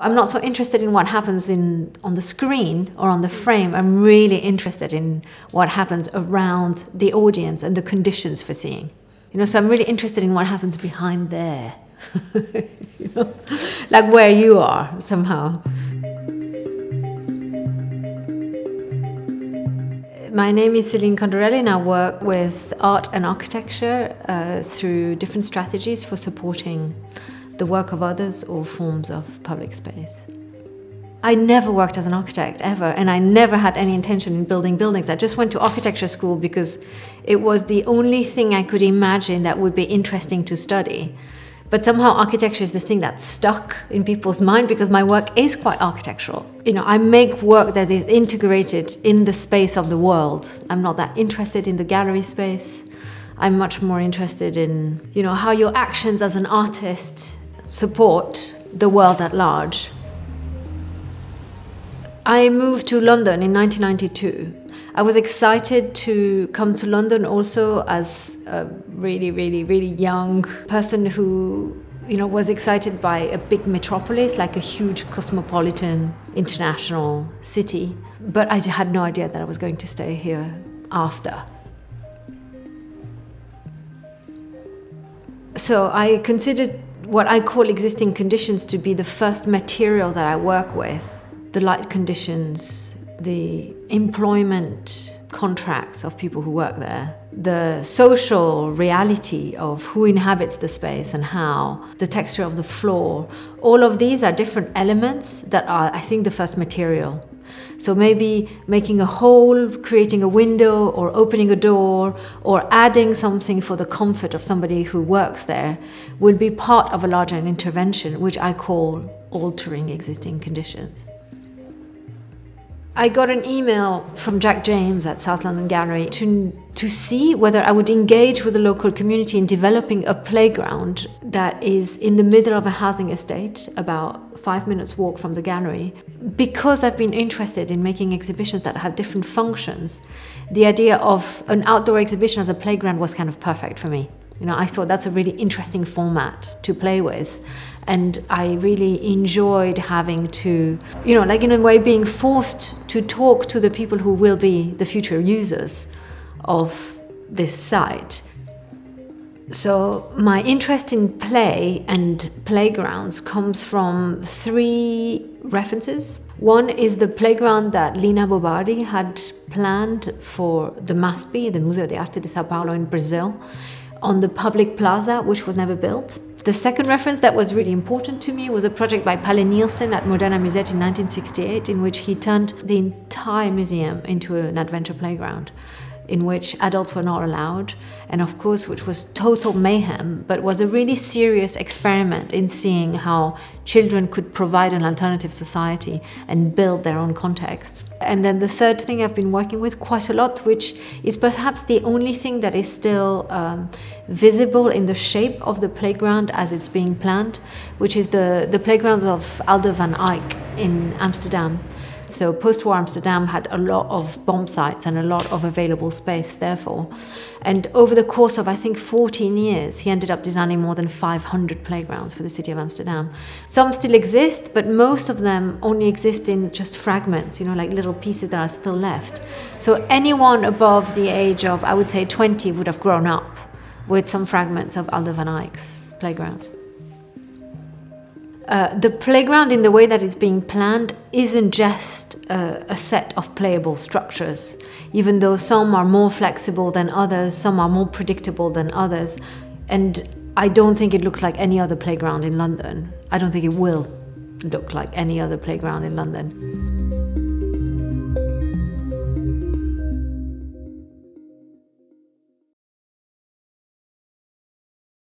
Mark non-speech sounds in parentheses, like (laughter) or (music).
I'm not so interested in what happens in on the screen or on the frame. I'm really interested in what happens around the audience and the conditions for seeing. You know, so I'm really interested in what happens behind there. (laughs) you know, like where you are somehow. My name is Céline Condorelli and I work with art and architecture uh, through different strategies for supporting the work of others or forms of public space. I never worked as an architect ever, and I never had any intention in building buildings. I just went to architecture school because it was the only thing I could imagine that would be interesting to study. But somehow architecture is the thing that's stuck in people's mind because my work is quite architectural. You know, I make work that is integrated in the space of the world. I'm not that interested in the gallery space. I'm much more interested in, you know, how your actions as an artist support the world at large. I moved to London in 1992 I was excited to come to London also as a really, really, really young person who you know, was excited by a big metropolis, like a huge cosmopolitan international city. But I had no idea that I was going to stay here after. So I considered what I call existing conditions to be the first material that I work with the light conditions, the employment contracts of people who work there, the social reality of who inhabits the space and how, the texture of the floor, all of these are different elements that are, I think, the first material. So maybe making a hole, creating a window, or opening a door, or adding something for the comfort of somebody who works there will be part of a larger intervention, which I call altering existing conditions. I got an email from Jack James at South London Gallery to, to see whether I would engage with the local community in developing a playground that is in the middle of a housing estate, about five minutes walk from the gallery. Because I've been interested in making exhibitions that have different functions, the idea of an outdoor exhibition as a playground was kind of perfect for me. You know, I thought that's a really interesting format to play with and I really enjoyed having to, you know, like in a way being forced to talk to the people who will be the future users of this site. So my interest in play and playgrounds comes from three references. One is the playground that Lina Bo Bardi had planned for the MASP, the Museo de Arte de Sao Paulo in Brazil, on the public plaza, which was never built. The second reference that was really important to me was a project by Palle Nielsen at Moderna Museet in 1968, in which he turned the entire museum into an adventure playground in which adults were not allowed, and of course, which was total mayhem, but was a really serious experiment in seeing how children could provide an alternative society and build their own context. And then the third thing I've been working with quite a lot, which is perhaps the only thing that is still um, visible in the shape of the playground as it's being planned, which is the, the playgrounds of Aldo van Eyck in Amsterdam. So post-war Amsterdam had a lot of bomb sites and a lot of available space, therefore. And over the course of, I think, 14 years, he ended up designing more than 500 playgrounds for the city of Amsterdam. Some still exist, but most of them only exist in just fragments, you know, like little pieces that are still left. So anyone above the age of, I would say, 20 would have grown up with some fragments of Aldo van Eyck's playground. Uh, the playground, in the way that it's being planned, isn't just uh, a set of playable structures. Even though some are more flexible than others, some are more predictable than others. And I don't think it looks like any other playground in London. I don't think it will look like any other playground in London.